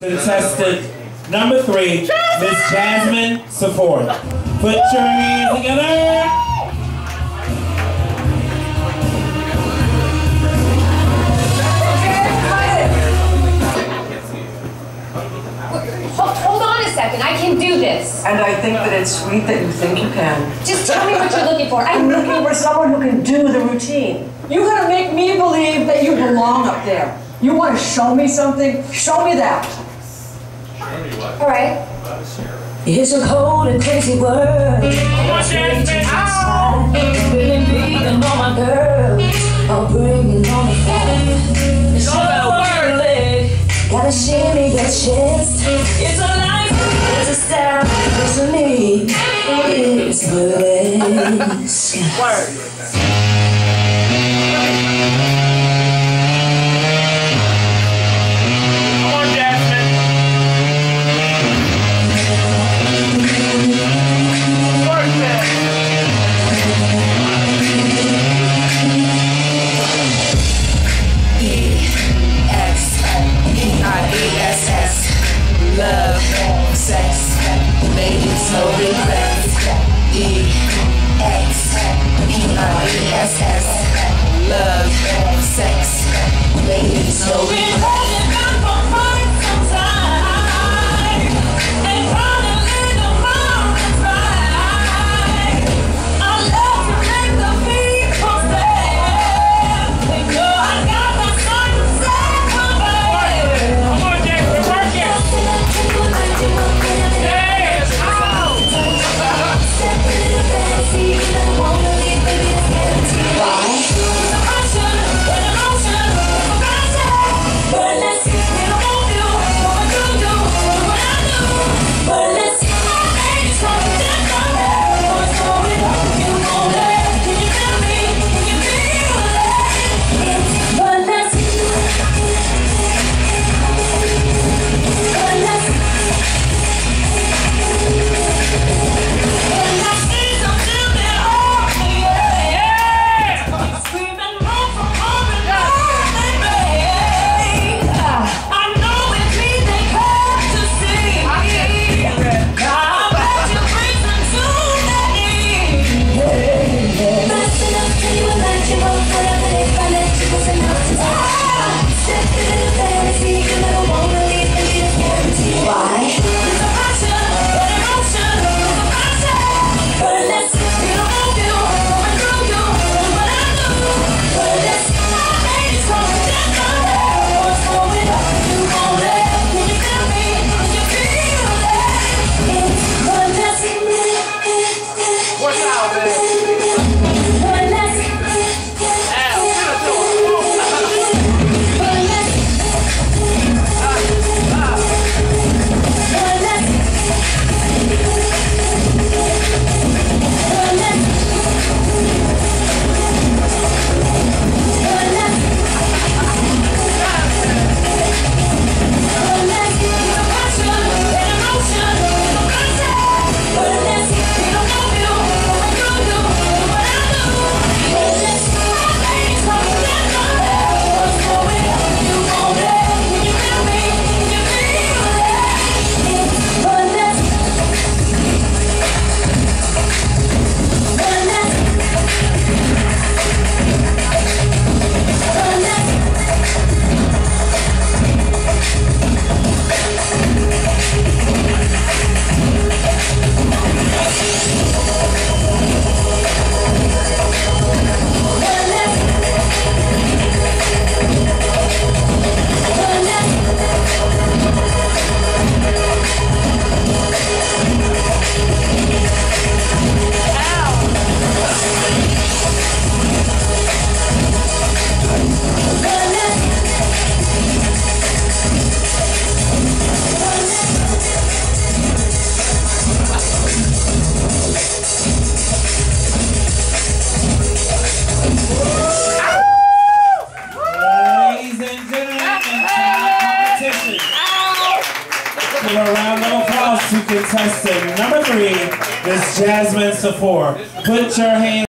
Contestant number three, Miss Jazmine Sephora. Put your hands together. Hold on a second, I can do this. And I think that it's sweet that you think you can. Just tell me what you're looking for. I'm I'm looking for someone who can do the routine. You're gonna make me believe that you belong up there. You wanna show me something? Show me that. All right. It's a cold and crazy world. Feeling big and all my girls are bringing on the fire. It's a word. Gotta shimmy your chest. It's a life, it's a style, it's a me. It's burlesque. Word. Contestant number three, Miss Jazmine Sephora. Put your hands